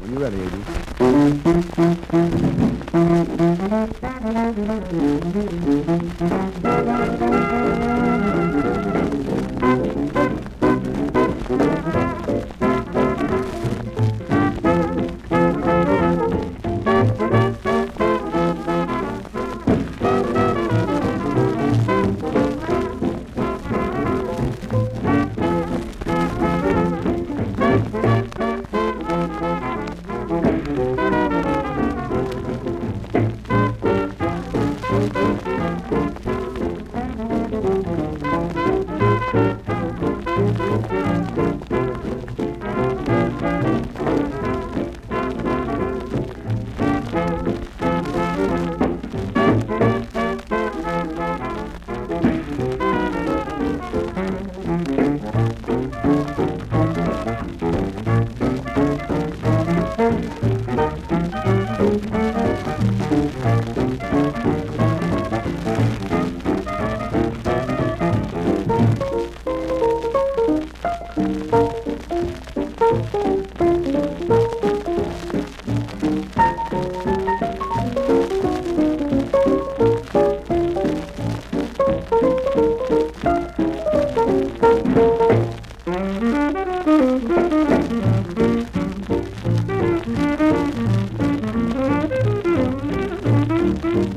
When you're ready, AD.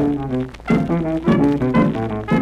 Thank you.